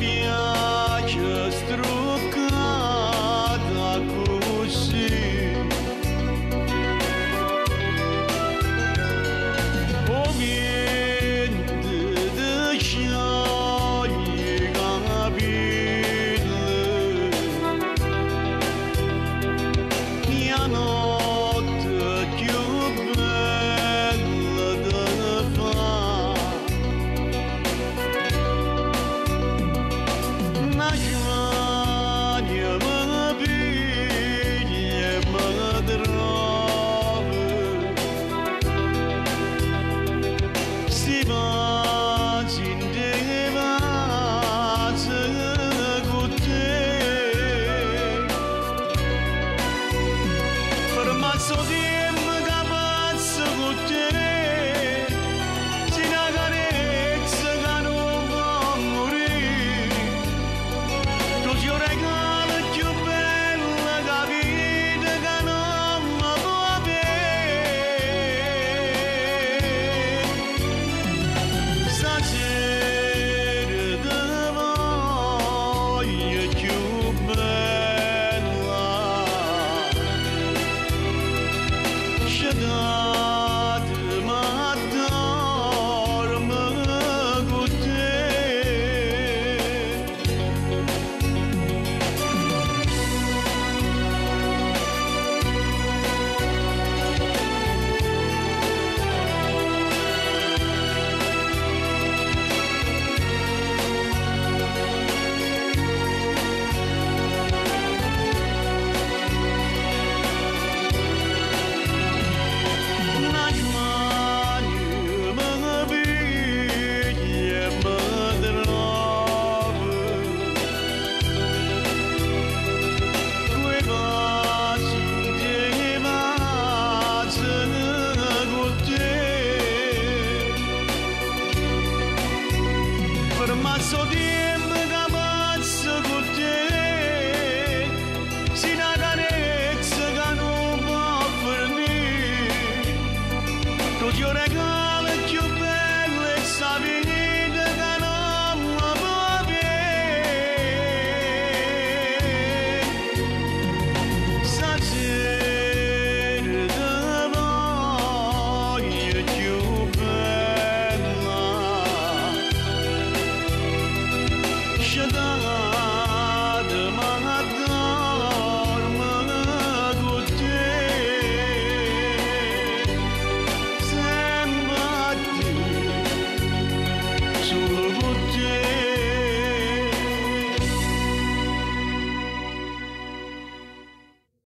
Mia da kusi. Pomin dedik ya yegana bilir suivant. should sou sorrir.